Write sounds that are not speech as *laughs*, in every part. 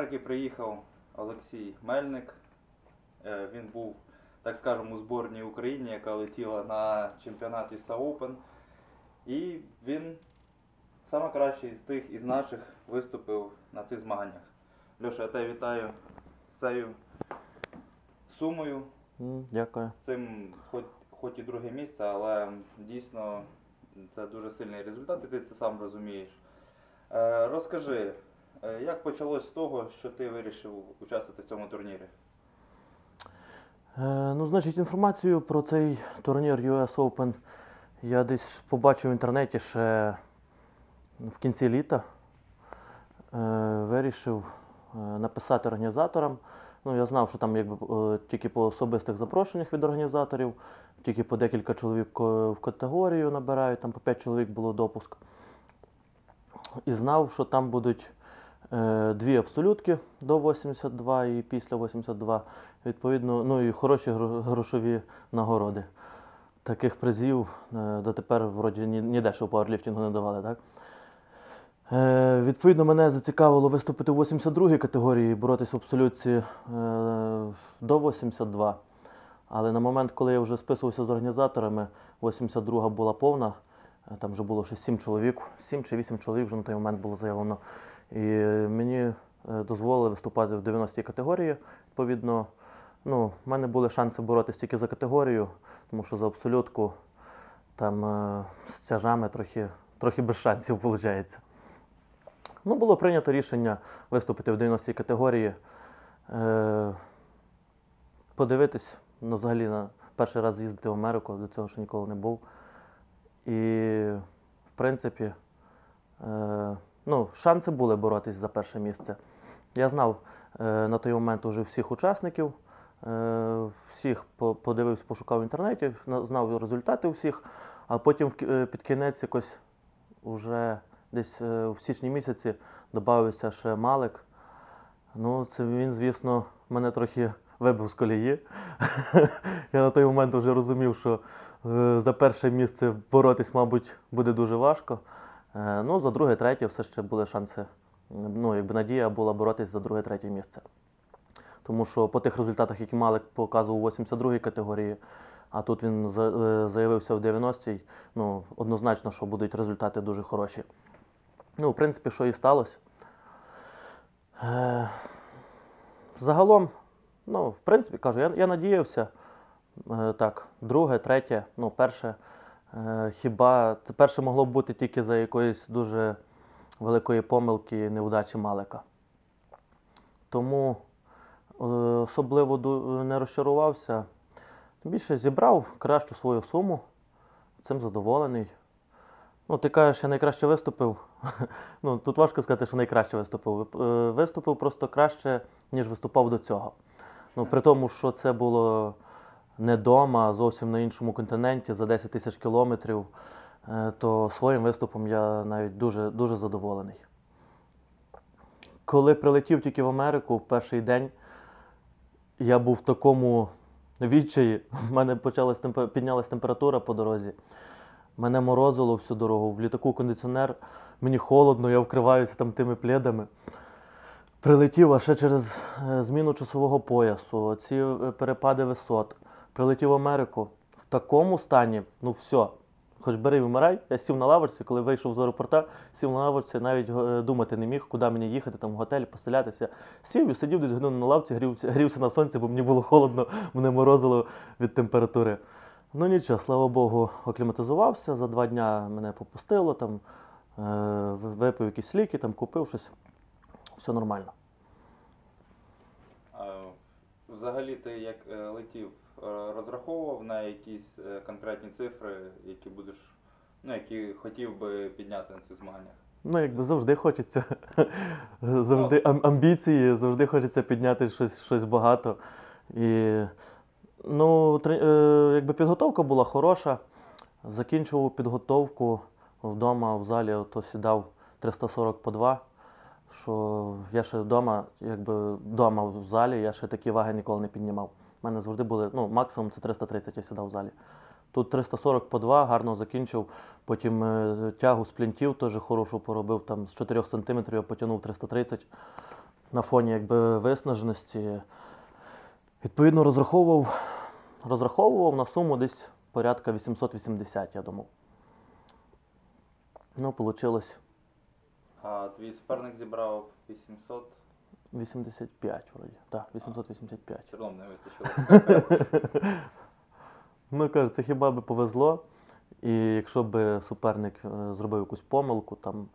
Америки приїхав Олексій Мельник. Е, Він був, так скажемо, у зборній Україні, яка летіла на чемпіонат ISA Open. І він саме кращий з тих із наших виступив на цих змаганнях. Льоша, я тебе вітаю з цією сумою. Дякую. З цим хоч, хоч і друге місце, але дійсно це дуже сильний результат, і ти це сам розумієш. Е, розкажи, як почалось з того, що ти вирішив участвувати в цьому турнірі? Е, ну, значить, інформацію про цей турнір US Open я десь побачив в інтернеті ще в кінці літа. Е, вирішив е, написати організаторам. Ну, я знав, що там якби, е, тільки по особистих запрошеннях від організаторів, тільки по декілька чоловік в категорію набирають, там по 5 чоловік було допуск. І знав, що там будуть е, дві абсолютки до 82 і після 82. Відповідно, ну і хороші грошові нагороди. Таких призів е, дотепер вроді ніде ще пауерліфтингу не давали, так? Е, відповідно, мене зацікавило виступити в 82-й категорії і боротись в абсолютці е, до 82. Але на момент, коли я вже списувався з організаторами, 82 була повна. Е, Там вже було ще 7 чоловік, 7 чи 8 чоловік вже на той момент було заявлено. І мені е, дозволили виступати в 90-й категорії. Відповідно, ну, в мене були шанси боротися тільки за категорію, тому що за абсолютку там е, з тяжами трохи, трохи без шансів виходить. Ну, було прийнято рішення виступити в 90-й категорії, е, подивитись, ну, взагалі на перший раз з'їздити в Америку, до цього ще ніколи не був. І, в принципі, е, ну, шанси були боротись за перше місце. Я знав е, на той момент уже всіх учасників, е, всіх подивився, пошукав в інтернеті, знав результати всіх, а потім е, під кінець якось уже десь е, в січні місяці додався ще Малик. Ну, це він, звісно, мене трохи вибив з колії. *laughs* Я на той момент вже розумів, що е, за перше місце боротись, мабуть, буде дуже важко. Е, Ну, за друге, третє все ще були шанси. Ну, якби надія була боротись за друге, третє місце. Тому що по тих результатах, які Малик показував у 82-й категорії, а тут він е, заявився в 90-й, ну, однозначно, що будуть результати дуже хороші. Ну, в принципі, що і сталося. Е, Загалом, ну, в принципі, кажу, я, я надіявся. Так, друге, третє, ну, перше. Е, хіба це перше могло б бути тільки за якоїсь дуже великої помилки неудачі Малика. Тому е, особливо не розчарувався. Тим більше зібрав кращу свою суму. Цим задоволений. Ну, ти кажеш, я найкраще виступив. *laughs* ну, тут важко сказати, що найкраще виступив. Е, Виступив просто краще, ніж виступав до цього. Ну, при тому, що це було не вдома, а зовсім на іншому континенті за 10 тисяч кілометрів, е, то своїм виступом я навіть дуже, дуже задоволений. Коли прилетів тільки в Америку в перший день, я був в такому відчаї. В мене почалась піднялась температура по дорозі. Мене морозило всю дорогу. В літаку кондиціонер, мені холодно, я вкриваюся там тими пледами. Прилетів, а ще через е, зміну часового поясу, ці е, перепади висот. Прилетів в Америку в такому стані, ну все, хоч бери вмирай. Я сів на лавочці, коли вийшов з аеропорта, сів на лавочці, навіть е, думати не міг, куди мені їхати, там в готель, поселятися. Сів і сидів десь годину на лавці, грівся, грівся на сонці, бо мені було холодно, мене морозило від температури. Ну нічого, слава Богу, акліматизувався. За два дня мене попустило, там, е, випив якісь ліки, там, купив щось. Все нормально. Взагалі ти як е, летів, розраховував на якісь е, конкретні цифри, які будеш, ну, які хотів би підняти на цих змаганнях? Ну, якби завжди хочеться. *laughs* завжди ам- амбіції, завжди хочеться підняти щось, щось багато. І, ну, тре- е, якби підготовка була хороша. Закінчував підготовку вдома в залі, то сідав 340 по 2. Що я ще вдома, якби вдома в залі, я ще такі ваги ніколи не піднімав. У мене завжди були, ну, максимум це 330 я сідав в залі. Тут 340 по 2, гарно закінчив. Потім е, тягу з плінтів теж хорошу поробив. Там з 4 см я потягнув 330. на фоні якби, виснаженості. Відповідно, розраховував, розраховував на суму десь порядка 880, я думав. Ну, вийшло А твій суперник зібрав 800, 85 вроді. Так, 885. все не вистачило. *laughs* Ну, кажу, це хіба би повезло. І якщо б суперник е, зробив якусь помилку, там,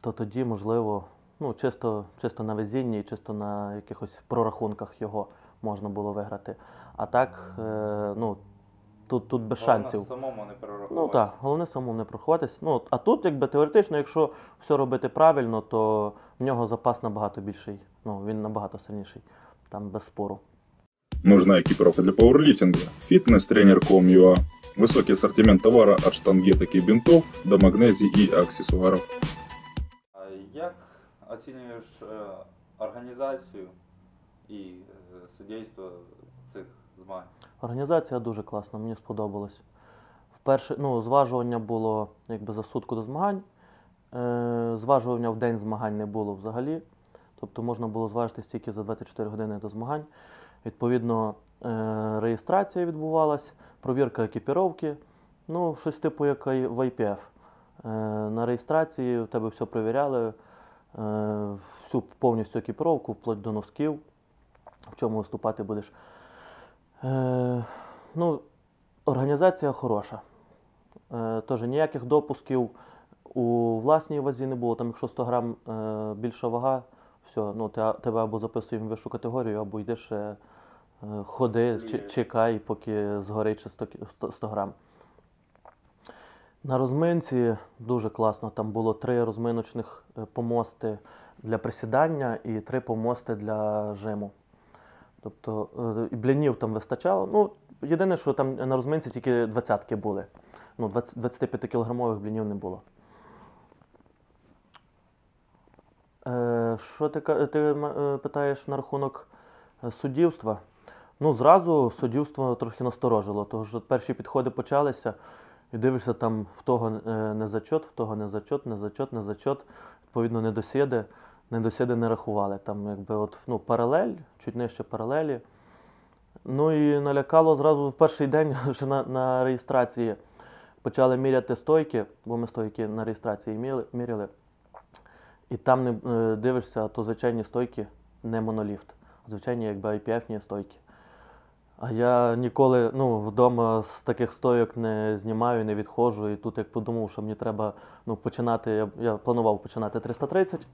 то тоді, можливо, ну, чисто, чисто на везінні і чисто на якихось прорахунках його можна було виграти. А так, е, ну, тут, тут без Головне шансів. самому не перерахувати. Ну так, головне самому не проховатись. Ну, а тут, якби теоретично, якщо все робити правильно, то в нього запас набагато більший. Ну, він набагато сильніший, там без спору. Нужна экипировка для пауэрлифтинга. Фитнес-тренер.com.ua. Высокий ассортимент товара от штангеток и бинтов до магнезии и аксессуаров. А як оцінюєш е, організацію і е, суддівство цих змагань? Організація дуже класна, мені сподобалось. Вперше, ну, зважування було якби за сутку до змагань. Е, зважування в день змагань не було взагалі. Тобто можна було зважитись тільки за 24 години до змагань. Відповідно, е, реєстрація відбувалась, провірка екіпіровки. Ну, щось типу як в IPF. Е, на реєстрації в тебе все перевіряли, е, всю повністю екіпіровку, вплоть до носків, в чому виступати будеш. Е, ну, організація хороша. Е, Тож ніяких допусків у власній вазі не було. Там, якщо 100 грам е, більша вага, все, ну, те- тебе або записуємо в вищу категорію, або йдеш е, ходи, чекай, поки згорить ще 100, 100, 100 грам. На розминці дуже класно. Там було три розминочних помости для присідання і три помости для жиму. Тобто е, і блінів там вистачало. Ну, єдине, що там на розминці тільки двадцятки були. Ну, 25 кілограмових блінів не було. Е, що ти, ти е, питаєш на рахунок е, суддівства? Ну, зразу суддівство трохи насторожило, тому що перші підходи почалися, і дивишся там в того не зачот, в того не зачот, не зачот, не зачот. Відповідно, недосіди, недосіди не рахували. Там якби от, ну, паралель, чуть нижче паралелі. Ну і налякало зразу в перший день *laughs* ще на, на реєстрації. Почали міряти стойки, бо ми стойки на реєстрації міряли. І там не е, дивишся, то звичайні стойки, не моноліфт. Звичайні, якби IPF-ні стойки. А я ніколи ну, вдома з таких стойок не знімаю, не відходжу. І тут як подумав, що мені треба ну, починати, я, я планував починати 330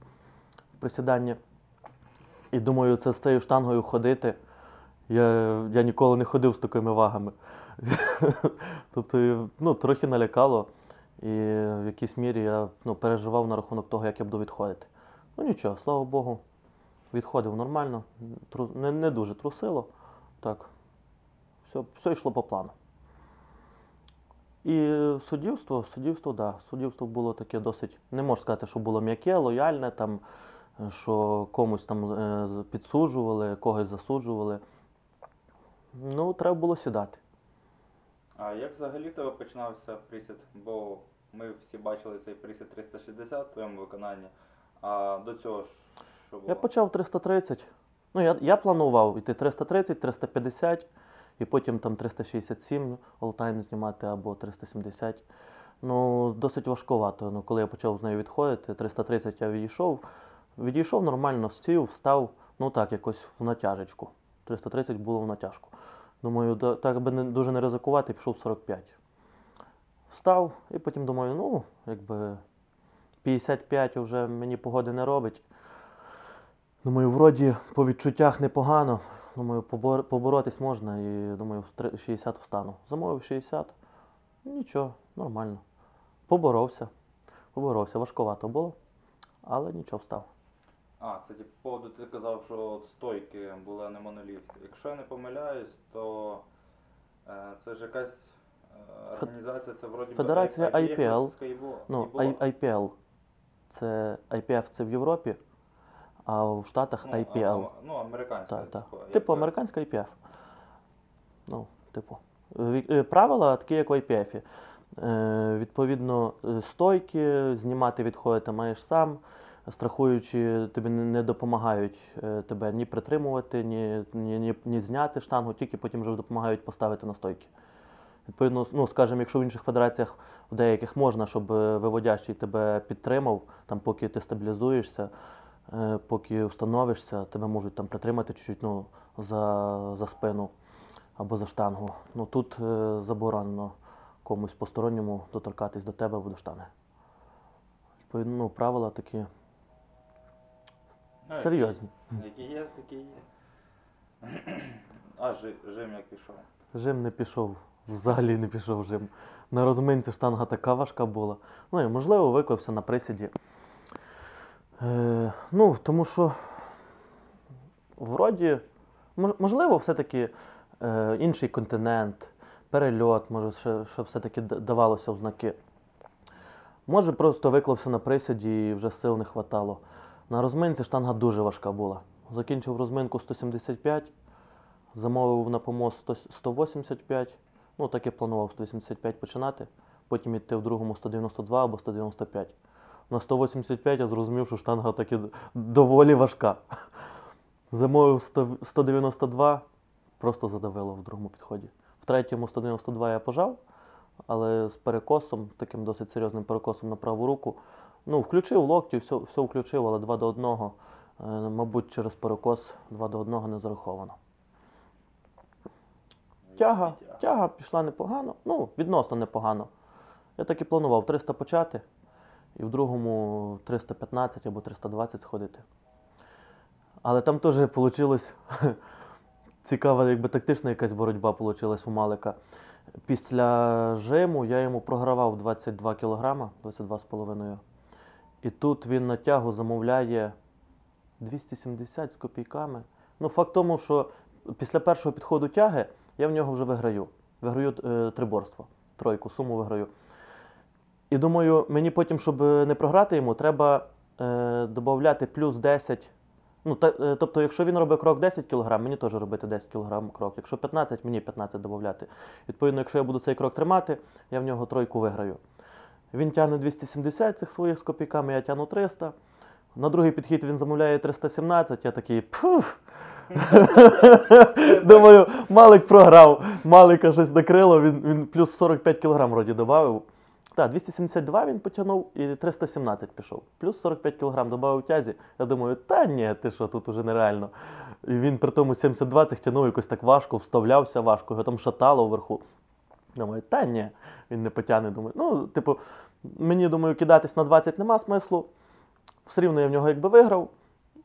в присіданні. І думаю, це з цією штангою ходити. Я, я ніколи не ходив з такими вагами. *laughs* тобто, ну, трохи налякало. І в якійсь мірі я ну, переживав на рахунок того, як я буду відходити. Ну нічого, слава Богу, відходив нормально, тру- не, не дуже трусило. Так, все, все йшло по плану. І суддівство, суддівство, да, суддівство було таке досить, не можу сказати, що було м'яке, лояльне, там, що комусь там е, підсуджували, когось засуджували. Ну, треба було сідати. А як взагалі тебе починався присід? Бо ми всі бачили цей присід 360 в твоєму виконанні. А до цього ж що було? Я почав 330. Ну, я, я планував йти 330, 350, і потім там 367 all-time знімати або 370. Ну, досить важкувато. Ну, коли я почав з нею відходити, 330 я відійшов. Відійшов нормально, сів, встав, ну так, якось в натяжечку. 330 було в натяжку. Думаю, так би не, дуже не ризикувати, пішов 45. Встав і потім думаю, ну, якби 55 вже мені погоди не робить. Думаю, вроді по відчуттях непогано. Думаю, побор- поборотись можна і думаю, в 60 встану. Замовив 60. Нічого, нормально. Поборовся. Поборовся. Важкувато було, але нічого встав. А, кстати, по поводу ти казав, що стойки були не моноліфт. Якщо я не помиляюсь, то е, це ж якась е, організація, це вроді Федерація IPF, IPL. Ну, I- IPL. Це IPF це в Європі, а в Штатах Ну, IPL. а, ну, американська. Так, так. типу, Типу американська IPF. Ну, типу. Ві- е, Правила такі, як в IPF. Е, відповідно, е, стойки, знімати відходити маєш сам. Страхуючі тобі не допомагають е, тебе ні притримувати, ні, ні, ні, ні зняти штангу, тільки потім вже допомагають поставити на стойки. Відповідно, ну, скажімо, якщо в інших федераціях в деяких можна, щоб е, виводящий тебе підтримав, там, поки ти стабілізуєшся, е, поки встановишся, тебе можуть там притримати чуть-чуть ну, за, за спину або за штангу. Ну, тут заборонено комусь посторонньому доторкатись до тебе або до штанги. Відповідно, ну, правила такі серйозні. Які є, такі є. А жи- жим як пішов. Жим не пішов, взагалі не пішов жим. На розминці штанга така важка була. Ну і можливо виклався на присіді. Е, ну, тому що вроді, мож- можливо, все-таки е, інший континент, перельот, може, ще, ще все-таки давалося в знаки. Може, просто виклався на присіді і вже сил не хватало. На розминці штанга дуже важка була. Закінчив розминку 175, замовив на помост 185. Ну, так і планував 185 починати, потім йти в другому 192 або 195. На 185 я зрозумів, що штанга таки доволі важка. Замовив 192, просто задавило в другому підході. В третьому 192 я пожав, але з перекосом, таким досить серйозним перекосом на праву руку. Ну, включив локті, все, все включив, але 2 до 1. Е, мабуть, через перекос 2 до 1 не зараховано. Тяга, тяга пішла непогано, ну, відносно непогано. Я так і планував 300 почати і в другому 315 або 320 сходити. Але там теж вийшло *laughs* цікава, якби тактична якась боротьба вийшла у Малика. Після жиму я йому програвав 22 кг, 22,5. І тут він на тягу замовляє 270 з копійками. Ну, факт тому, що після першого підходу тяги я в нього вже виграю. Виграю е, триборство, тройку, суму виграю. І думаю, мені потім, щоб не програти йому, треба е, додати плюс 10. Ну, та, е, тобто, якщо він робить крок 10 кг, мені теж робити 10 кг крок. Якщо 15, мені 15 додати. Відповідно, якщо я буду цей крок тримати, я в нього тройку виграю. Він тягне 270 цих своїх з копійками, я тягну 300. На другий підхід він замовляє 317, я такий пуф. *laughs* Думаю, Малик програв. Малика щось накрило, він, він плюс 45 кг вроді додав. Так, 272 він потягнув і 317 пішов. Плюс 45 кг додав тязі. Я думаю, та ні, ти що, тут уже нереально. І він при тому 72 цих тягнув якось так важко, вставлявся важко, його там шатало вверху. Думаю, та ні, він не потягне. Думаю, ну, типу, мені думаю, кидатись на 20 нема смислу. Все рівно я в нього якби виграв.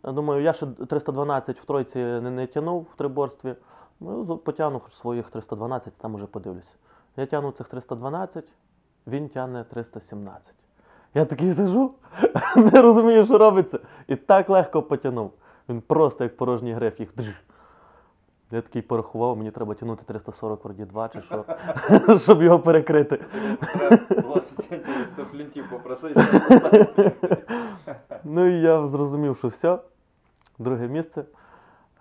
Думаю, я ще 312 в тройці не, не тягнув в триборстві. Ну, потягну своїх 312, там уже подивлюсь. Я тягну цих 312, він тягне 317. Я такий сижу, *laughs* не розумію, що робиться. І так легко потягнув. Він просто як порожній гриф їх. Я такий порахував, мені треба тягнути 340 вроді 2 чи що, *laughs* щоб його перекрити. Було асистентів 100 плінтів попросити. Ну і я зрозумів, що все. Друге місце.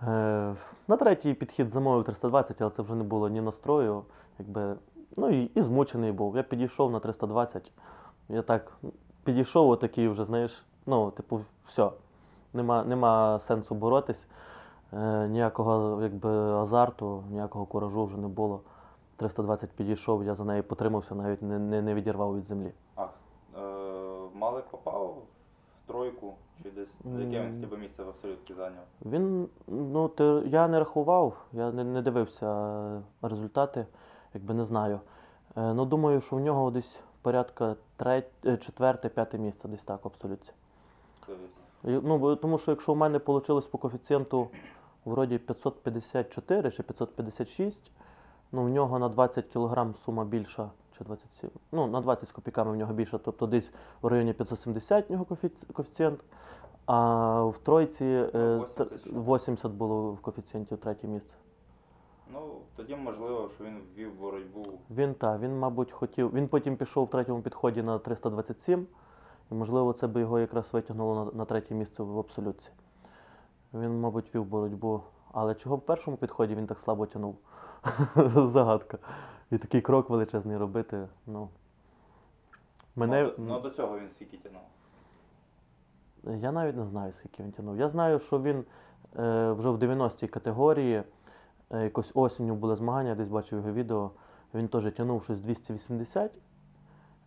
Е, на третій підхід замовив 320, але це вже не було ні настрою. Якби, ну і, і змучений був. Я підійшов на 320. Я так підійшов, отакий вже, знаєш, ну, типу, все. Нема, нема сенсу боротись. Е, ніякого якби, азарту, ніякого куражу вже не було. 320 підійшов, я за неї потримався, навіть не, не, не відірвав від землі. А, е, Малик попав в тройку, чи десь яке він хотів місце в абсолютці зайняв? Він, ну, ти, я не рахував, я не, не дивився результати, якби не знаю. Е, ну, думаю, що в нього десь порядка третє, е, четверте, п'яте місце, десь так в абсолюті. Тобто, І, Ну, тому що якщо в мене вийшло по коефіцієнту вроді 554 чи 556, ну в нього на 20 кг сума більша, чи 27, ну на 20 з копійками в нього більша, тобто десь в районі 570 в нього коефіцієнт, а в тройці е, 80 80 було в коефіцієнті в третє місце. Ну, тоді можливо, що він ввів боротьбу. Він та, він, мабуть, хотів. Він потім пішов в третьому підході на 327, і, можливо, це би його якраз витягнуло на, на третє місце в абсолютці. Він, мабуть, вів боротьбу. Але чого в першому підході він так слабо тягнув? *laughs* Загадка. І такий крок величезний робити. Ну. Мене. Ну, до- ну, цього він скільки тягнув. Я навіть не знаю, скільки він тягнув. Я знаю, що він е, вже в 90-й категорії, е, якось осінню були змагання, я десь бачив його відео. Він теж тягнув щось 280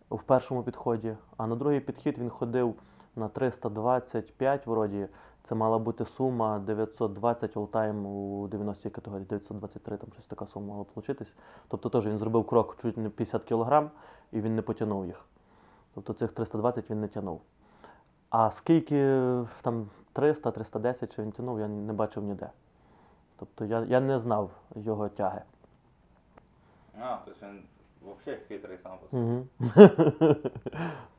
в першому підході, а на другий підхід він ходив на 325 вроді. Це мала бути сума 920 all-time у 90-й категорії, 923, там щось така сума мала получитись. Тобто теж він зробив крок чуть не 50 кг і він не потягнув їх. Тобто цих 320 він не тягнув. А скільки там 300, 310 чи він тягнув, я не бачив ніде. Тобто я, я не знав його тяги. А, тобто він взагалі хитрий сам по собі. *laughs*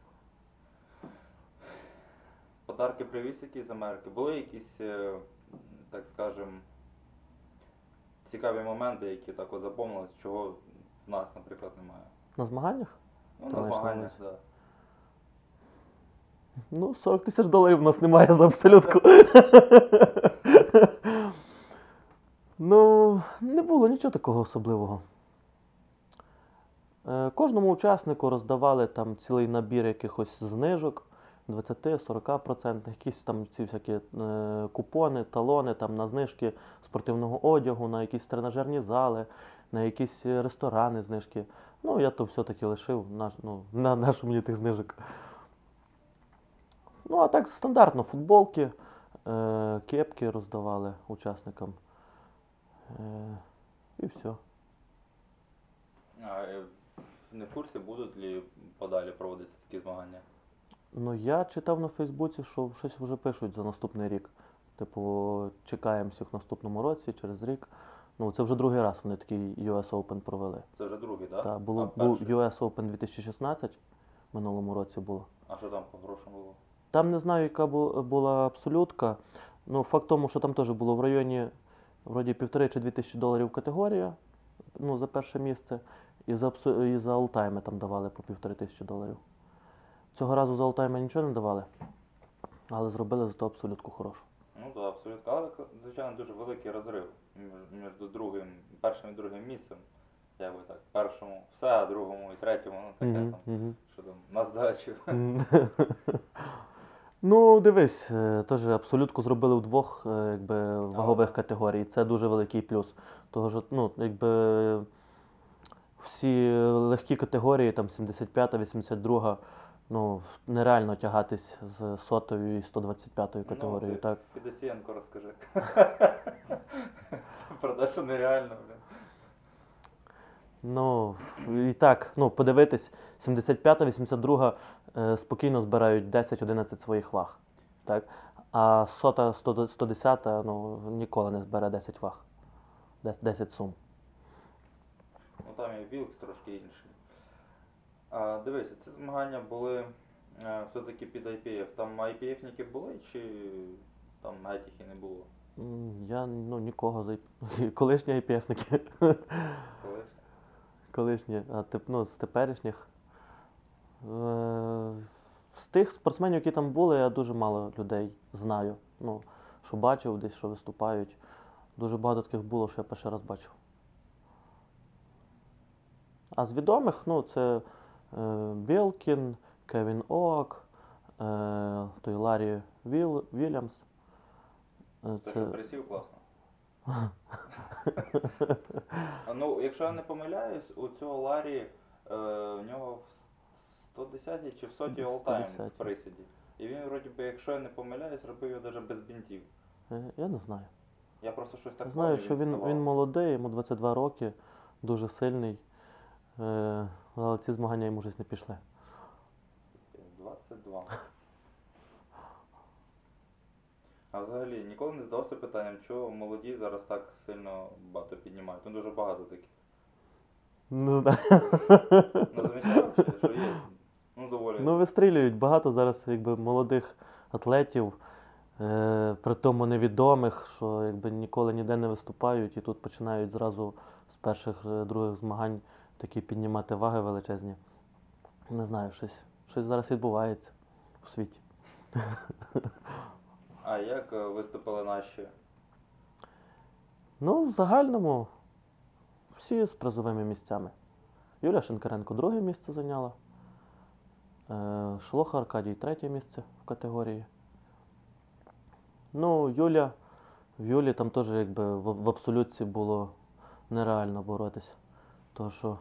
Подарки привіз якісь з Америки. Були якісь, е, так скажем, цікаві моменти, які так от запомнились, чого в нас, наприклад, немає. На змаганнях? Ну, Ти на змаганнях, так. Ну, 40 тисяч доларів в нас немає за абсолютку. *laughs* ну, не було нічого такого особливого. Е, Кожному учаснику роздавали там цілий набір якихось знижок 20-40%, якісь там ці всякі е, купони, талони там, на знижки спортивного одягу, на якісь тренажерні зали, на якісь е, ресторани знижки. Ну, я то все-таки лишив, наш, ну, на нашу мені тих знижок. Ну, а так стандартно, футболки, е, кепки роздавали учасникам. Е, і все. А е, не в курсі, будуть ли подалі проводитися такі змагання? Ну, я читав на Фейсбуці, що щось вже пишуть за наступний рік. Типу, чекаємо всіх в наступному році, через рік. Ну, це вже другий раз вони такий US Open провели. Це вже другий, так? Та, було, а, був перший? US Open 2016 в минулому році було. а що там по грошам було? Там не знаю, яка була абсолютка. Ну, факт тому, що там теж було в районі вроді півтори чи дві тисячі доларів категорія ну, за перше місце. І за, і за олтайми там давали по півтори тисячі доларів. Цього разу за олтайми нічого не давали, але зробили зато абсолютку хорошу. Ну так, абсолютно. Але, звичайно, дуже великий розрив між, другим, першим і другим місцем. Як би так, першому все, а другому і третьому, ну таке Мгм, там, мгм. що там, на здачу. *laughs* Ну, дивись, е, теж абсолютку зробили в двох е, якби, вагових категорій. Це дуже великий плюс. Того що, ну, якби всі легкі категорії, там 75, 82, ну, нереально тягатись з сотою і 125 категорією. ти так. Федосієнко розкажи. Про те, що нереально, блін. Ну, і так, ну, подивитись, 75-та, 82 е, спокійно збирають 10-11 своїх ваг. Так? А сота 100 110 ну, ніколи не збере 10 ваг. 10 сум. Ну там і Вілкс трошки інший. А, дивися, ці змагання були е, все-таки під IPF. Там IPF-ники були чи там навіть їх і не було? Я ну, нікого за *laughs* колишні IPF-ники. Колись? колишні, а тип, ну, з теперішніх. Е, з тих спортсменів, які там були, я дуже мало людей знаю. Ну, що бачив десь, що виступають. Дуже багато таких було, що я перший раз бачив. А з відомих, ну, це Білкін, Кевін Оак, е, той Ларі Віл, Вільямс. Е, Це присів класно. *laughs* Ну, якщо я не помиляюсь, у цього Ларі е, в нього в 110 чи в 100 олтайм в присіді. І він, вроді би, якщо я не помиляюсь, робив його навіть без бінтів. Е, я не знаю. Я просто щось так Знаю, що він, він молодий, йому 22 роки, дуже сильний. Е, але ці змагання йому щось не пішли. 22. А взагалі ніколи не здавався питанням, чого молоді зараз так сильно багато піднімають. Ну дуже багато таких. Не знаю. Ну замічав, що є? Ну доволі. Ну, вистрілюють багато зараз якби, молодих атлетів, е, при тому невідомих, що якби, ніколи ніде не виступають і тут починають зразу з перших е, других змагань такі піднімати ваги величезні. Не знаю, щось, щось зараз відбувається у світі. А як е, виступили наші? Ну, в загальному всі з призовими місцями. Юлія Шинкаренко друге місце зайняла. Е, Шолоха Аркадій третє місце в категорії. Ну, Юля, в Юлі там теж якби в, в абсолютці було нереально боротися. Тому що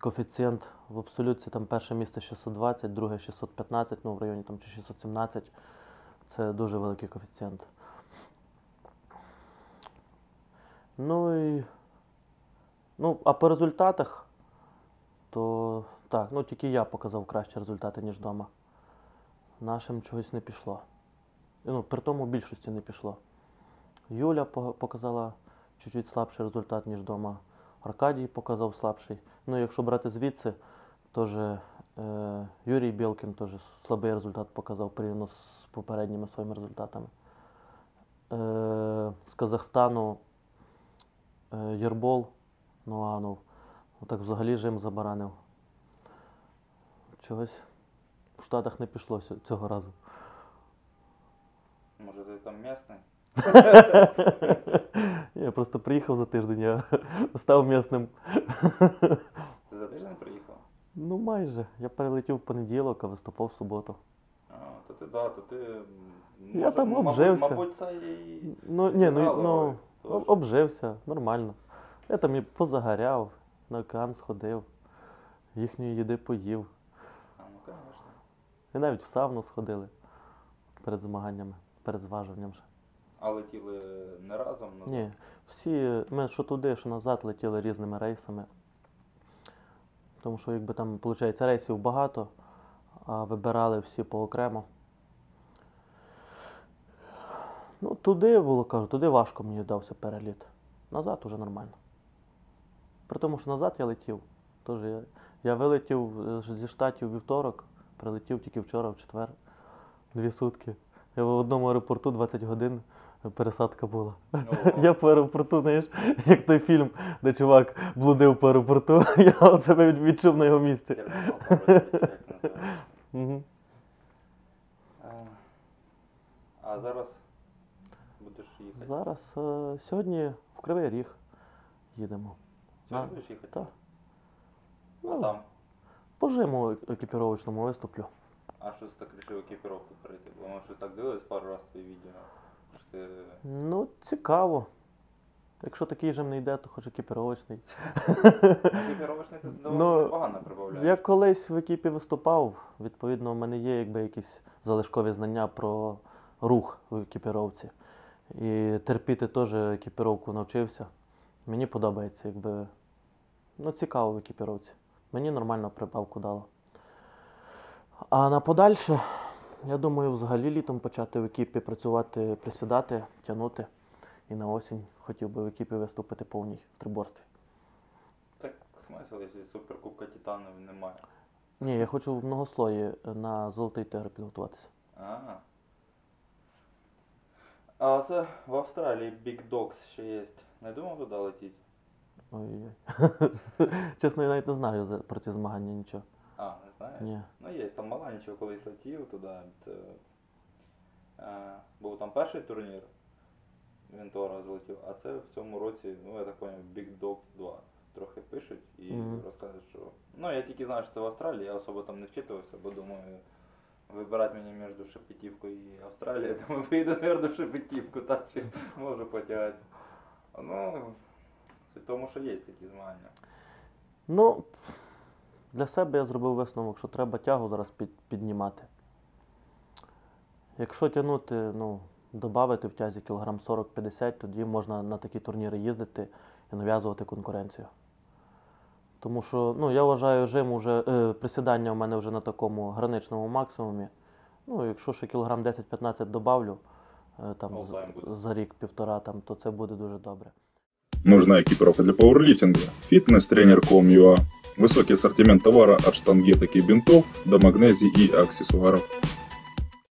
коефіцієнт в абсолютці там перше місце 620, друге 615, ну в районі там чи 617. Це дуже великий коефіцієнт. Ну і. Ну, а по результатах, то так, ну тільки я показав кращі результати, ніж вдома. Нашим чогось не пішло. Ну, при тому більшості не пішло. Юля показала чуть-чуть слабший результат, ніж вдома. Аркадій показав слабший. Ну, якщо брати звідси, теж е, Юрій Білкін теж слабий результат показав порівняно з попередніми своїми результатами. Е, з Казахстану е, Єрбол Нуанов. Отак взагалі жим забаранив. Чогось в Штатах не пішло цього разу. Може ти там місний? *laughs* Я просто приїхав за тиждень, я *laughs* став місним. Ти за тиждень приїхав? Ну, майже. Я перелетів в понеділок, а виступав в суботу. А, то ти да, то ти. Я там обжився. Мабуть, це і. Ну, ні, ну, ну роль, обжився, нормально. Я там і позагоряв, на океан сходив, їхньої їди поїв. А, ну звісно. І навіть в сауну сходили перед змаганнями, перед зважуванням. же. А летіли не разом? назад? Ні, всі, ми що туди, що назад летіли різними рейсами. Тому що, якби там, виходить, рейсів багато, а вибирали всі поокремо. Ну, туди було, кажу, туди важко мені дався переліт. Назад уже нормально. При тому, що назад я летів. Тож я, я вилетів е, зі штатів вівторок, прилетів тільки вчора, в четвер. Дві сутки. Я в одному аеропорту 20 годин пересадка була. Я по аеропорту, знаєш, як той фільм, де чувак блудив по аеропорту, *laughs* я от себе відчув на його місці. Угу. А, зараз будеш їхати? Зараз е, сьогодні в Кривий Ріг їдемо. Сьогодні будеш їхати? так. А Ну, там? по жиму екіпіровочному виступлю. А щось так рішив екіпіровку перейти? Бо ми щось так дивились пару разів твої відео. Ти... Ну, цікаво. Якщо такий жим не йде, то хоч екіпіровочний. Екіпіровочний ти доволі Ну, непогано прибавляєш. Я колись в екіпі виступав, відповідно, в мене є якби якісь залишкові знання про рух в екіпіровці. І терпіти теж екіпіровку навчився. Мені подобається, якби. Ну, цікаво в екіпіровці. Мені нормально прибавку дало. А на подальше, я думаю, взагалі літом почати в екіпі працювати, присідати, тягнути. І на осінь хотів би в екіпі виступити повній в триборстві. Так смисл, якщо суперкубка Титану немає. Ні, я хочу в многослої на золотий тигр підготуватися. А. А це в Австралії Big Dogs ще є. Не думав туди летіти? Ой-ой. *laughs* Чесно, я навіть не знаю про ці змагання нічого. А, не знаю. Ні. Ну є, там мала нічого колись летів туди. Це, е, був там перший турнір. Він того разу летів, а це в цьому році, ну я так поняв, Big Dogs 2. Трохи пишуть і Мгм. розказують, що. Ну я тільки знаю, що це в Австралії, я особо там не вчитувався, бо думаю, вибирати мені між Шепетівкою і Австралією, *laughs* тому поїду, мабуть, в Шепетівку, так чи можу потягатися. Ну, суть в тому, що є такі змагання. Ну, для себе я зробив висновок, що треба тягу зараз під, піднімати. Якщо тягнути, ну, додати в тязі кілограм 40-50, тоді можна на такі турніри їздити і нав'язувати конкуренцію. Тому що, ну, я вважаю, жим уже, е, присідання у мене вже на такому граничному максимумі. Ну, якщо ще кілограм 10-15 добавлю е, там, з- за рік-півтора, там, то це буде дуже добре. Нужна экипировка для пауэрлифтинга? Фитнес-тренер.com.ua Высокий ассортимент товара от штангеток и бинтов до магнезий и аксессуаров.